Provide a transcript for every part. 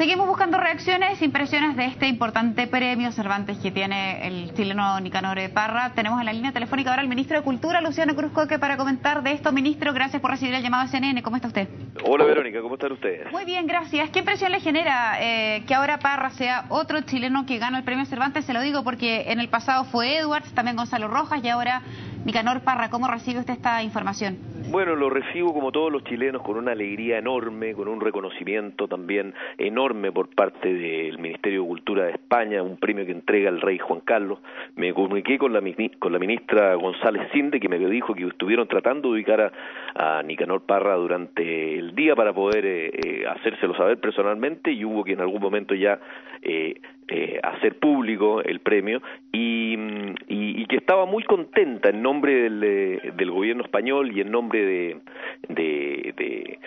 Seguimos buscando reacciones, impresiones de este importante premio Cervantes que tiene el chileno Nicanor Parra. Tenemos en la línea telefónica ahora al ministro de Cultura, Luciano Cruzcoque, para comentar de esto. Ministro, gracias por recibir el llamado de CNN. ¿Cómo está usted? Hola Verónica, ¿cómo están ustedes? Muy bien, gracias. ¿Qué impresión le genera eh, que ahora Parra sea otro chileno que gana el premio Cervantes? Se lo digo porque en el pasado fue Edwards, también Gonzalo Rojas y ahora Nicanor Parra. ¿Cómo recibe usted esta información? Bueno, lo recibo como todos los chilenos con una alegría enorme, con un reconocimiento también enorme por parte del Ministerio de Cultura de España, un premio que entrega el rey Juan Carlos. Me comuniqué con la, con la ministra González Cinde, que me dijo que estuvieron tratando de ubicar a, Nicanor Parra durante el día para poder eh, eh, hacérselo saber personalmente y hubo que en algún momento ya eh, eh, hacer público el premio y, y, que estaba muy contenta en nombre del, gobierno español y en nombre de, de,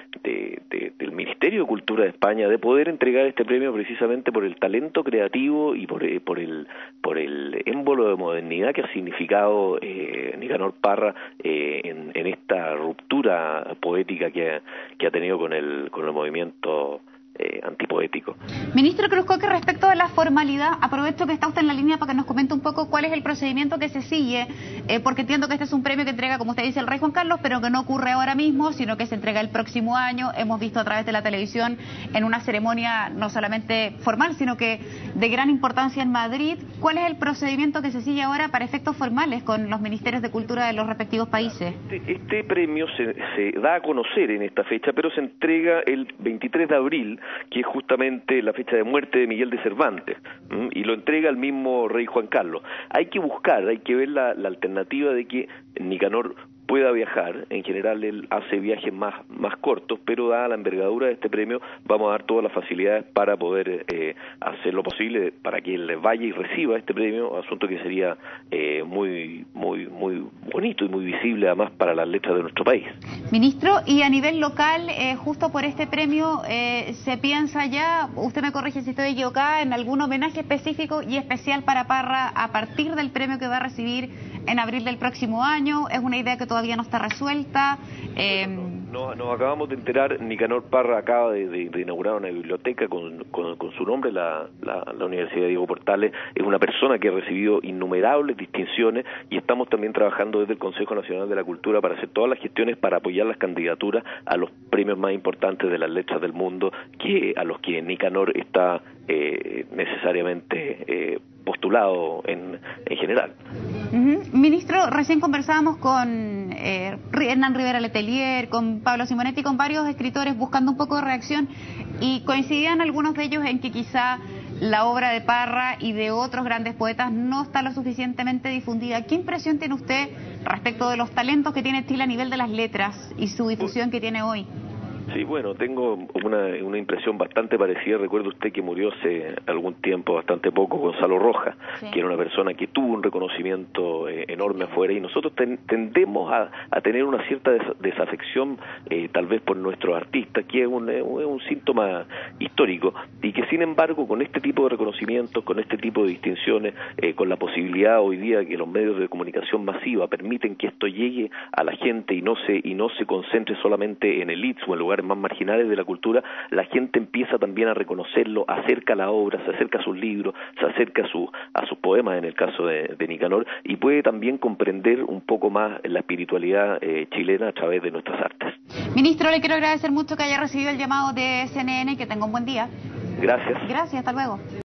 del Ministerio de Cultura de España de poder entregar este premio precisamente por el talento creativo y por, eh, por el por el émbolo de modernidad que ha significado eh, Nicanor Parra eh, en, en esta ruptura poética que ha, que ha tenido con el con el movimiento eh, antipoético. Ministro que respecto a la formalidad, aprovecho que está usted en la línea para que nos comente un poco cuál es el procedimiento que se sigue, eh, porque entiendo que este es un premio que entrega, como usted dice, el rey Juan Carlos, pero que no ocurre ahora mismo, sino que se entrega el próximo año. Hemos visto a través de la televisión en una ceremonia no solamente formal, sino que de gran importancia en Madrid. ¿Cuál es el procedimiento que se sigue ahora para efectos formales con los ministerios de cultura de los respectivos países? Este, este premio se, se da a conocer en esta fecha, pero se entrega el 23 de abril que es justamente la fecha de muerte de Miguel de Cervantes, y lo entrega el mismo rey Juan Carlos. Hay que buscar, hay que ver la, la alternativa de que Nicanor pueda viajar. En general él hace viajes más, más cortos, pero dada la envergadura de este premio, vamos a dar todas las facilidades para poder eh, hacer lo posible para que él vaya y reciba este premio, asunto que sería eh, muy, muy, muy bonito y muy visible además para las letras de nuestro país. Ministro, y a nivel local, eh, justo por este premio, ¿se piensa ya, usted me corrige si estoy equivocada, en algún homenaje específico y especial para Parra a partir del premio que va a recibir en abril del próximo año? ¿Es una idea que todavía no está resuelta. Eh, nos, acabamos de enterar, Nicanor Parra acaba de, inaugurar una biblioteca con, su nombre, la, la, Universidad Diego Portales, es una persona que ha recibido innumerables distinciones y estamos también trabajando desde el Consejo Nacional de la Cultura para hacer todas las gestiones para apoyar las candidaturas a los premios más importantes de las letras del mundo, que a los que Nicanor está eh, necesariamente eh, postulado en, en general. Ministro, recién conversábamos con eh, Hernán Rivera Letelier, con Pablo Simonetti, con varios escritores buscando un poco de reacción y coincidían algunos de ellos en que quizá la obra de Parra y de otros grandes poetas no está lo suficientemente difundida. ¿Qué impresión tiene usted respecto de los talentos que tiene Chile a nivel de las letras y su difusión que tiene hoy? Sí, bueno, tengo una, una impresión bastante parecida. Recuerdo usted que murió hace algún tiempo, bastante poco, Gonzalo Roja, que era una persona que tuvo un reconocimiento eh, enorme afuera. Y nosotros tendemos a, a, tener una cierta desafección eh, tal vez por nuestros artistas, que es un, un, síntoma histórico. Y que sin embargo con este tipo de reconocimientos, con este tipo de distinciones, eh, con la posibilidad hoy día que los medios de comunicación masiva permiten que esto llegue a la gente y no se, y no se concentre solamente en el ITS o en más marginales de la cultura, la gente empieza también a reconocerlo, acerca a la obra, se acerca a sus libros, se acerca a, su, a sus poemas en el caso de, Nicanor y puede también comprender un poco más la espiritualidad eh, chilena a través de nuestras artes. Ministro, le quiero agradecer mucho que haya recibido el llamado de CNN y que tenga un buen día. Gracias. Gracias, hasta luego.